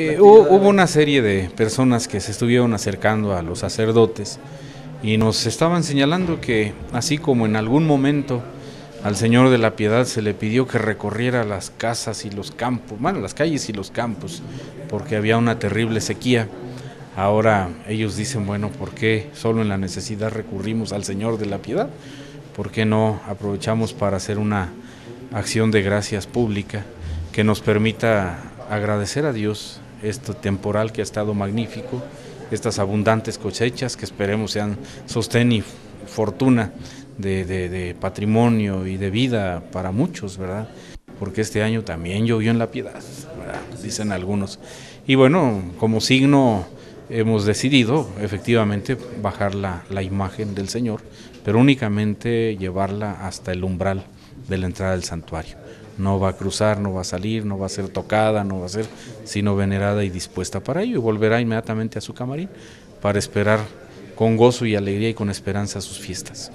Eh, hubo, hubo una serie de personas que se estuvieron acercando a los sacerdotes y nos estaban señalando que así como en algún momento al Señor de la Piedad se le pidió que recorriera las casas y los campos, bueno, las calles y los campos, porque había una terrible sequía. Ahora ellos dicen, bueno, ¿por qué solo en la necesidad recurrimos al Señor de la Piedad? ¿Por qué no aprovechamos para hacer una acción de gracias pública que nos permita agradecer a Dios este temporal que ha estado magnífico, estas abundantes cosechas que esperemos sean sostén y fortuna de, patrimonio y de vida para muchos, ¿verdad? Porque este año también llovió en la piedad, ¿verdad? dicen algunos. Y bueno, como signo hemos decidido efectivamente bajar la imagen del Señor, pero únicamente llevarla hasta el umbral de la entrada del santuario. No va a cruzar, no va a salir, no va a ser tocada, no va a ser sino venerada y dispuesta para ello y volverá inmediatamente a su camarín para esperar con gozo y alegría y con esperanza sus fiestas.